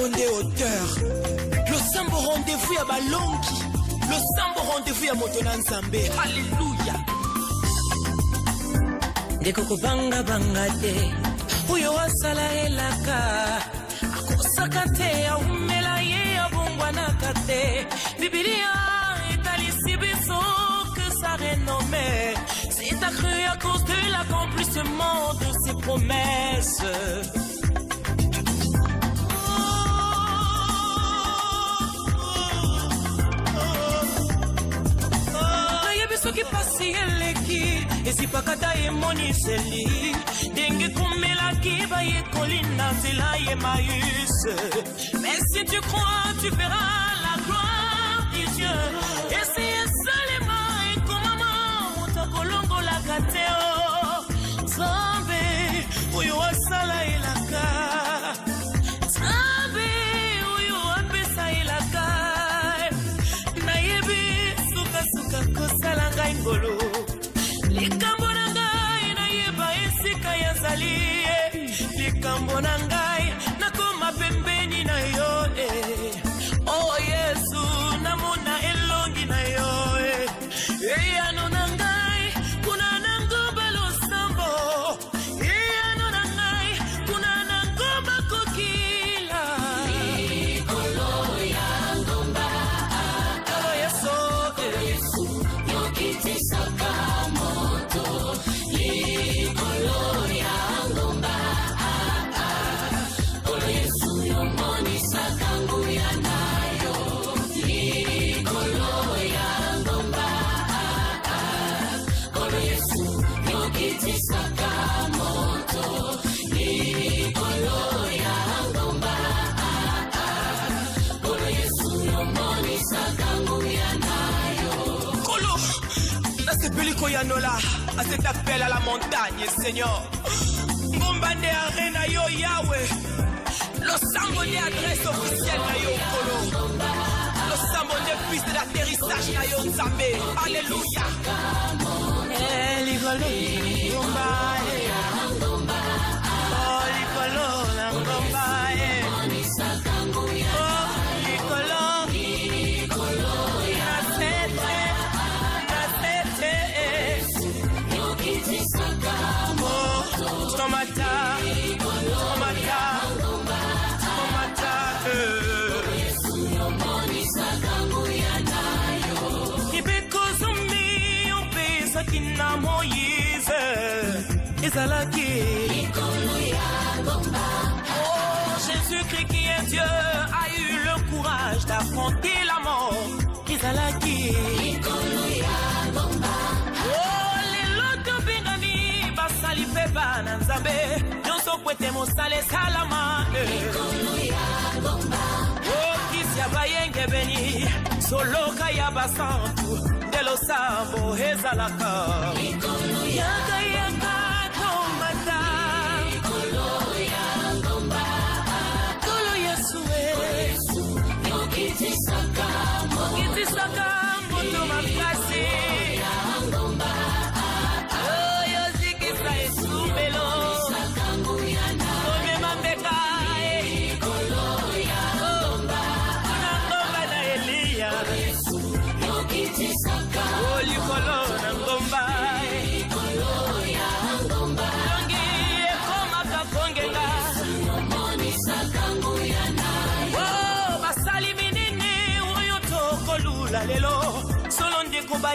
Le sambo auteur sambo rendez-vous à balonki le sambo rendez-vous à moto alléluia nzambe De ndeko banga te oyo asala elaka akosaka te aumela ye abongwanaka te bibilia etalisi que sa renommée, c'est accru à cause de l'accomplissement de ses promesses Et si eleki esipaka Moni emoniseli ndenge komelaki bayekoli na nzela ye mayuse mais si tu crois tu verras funcionan asepeli koyanola à cet appel à la montagne seigneur ngomba nde are na yo yawe losambo nde adresse officielle na yo nkolo losambo nde piste d'atterrissage na yo nzambe alleluya eligole ngomba ezalaki likolo ya bomba oh jésus-christ qui est dieu a eu le courage d'affronter la mort ezalaki likolo ya bomba oh lelo tobengani basali mpe bana nzambe nyonso po ete mosala esalama likolo ya bomba okisi oh, ya bayengebeni soloka ya basantu nde losambo ezalaka likolo ya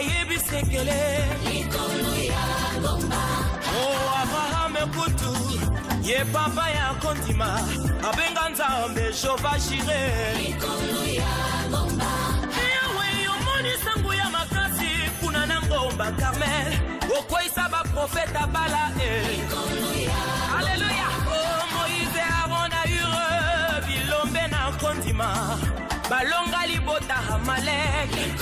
nayebi sekele o oh, abrahame kutu ye papa ya kondima abenga nzambe jova jire yawe yomonisa ngu ya makasi kuna na ngomba karmel okweyisa baprofeta bala e aleluya o moise aron ayure bilombe na kondima balonga libota malek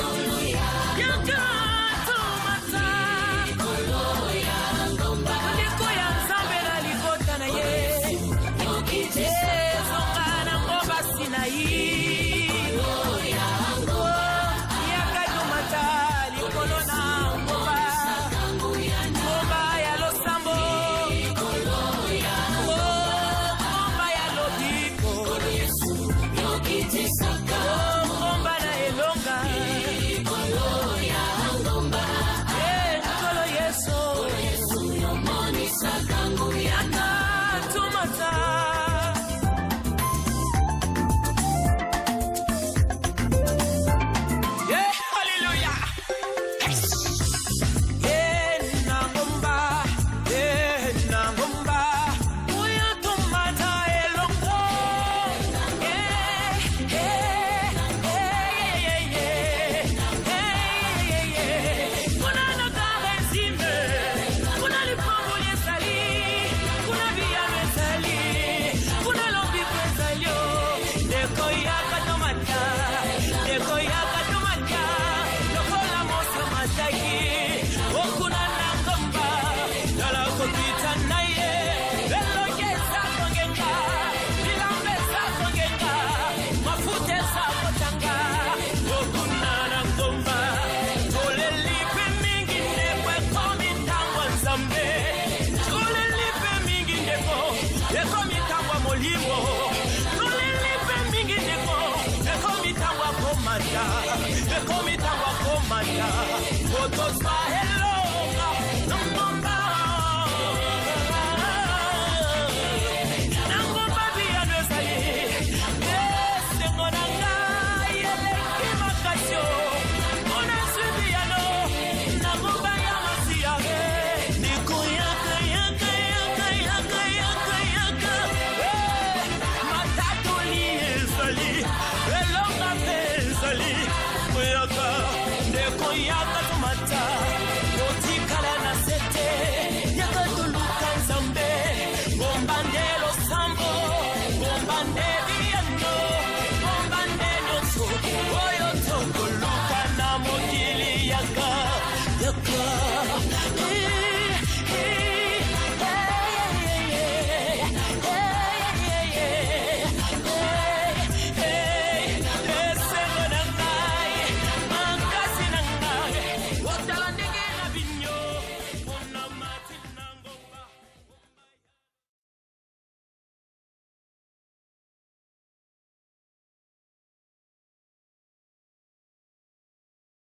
wakomita wakomanya kotoswahela club.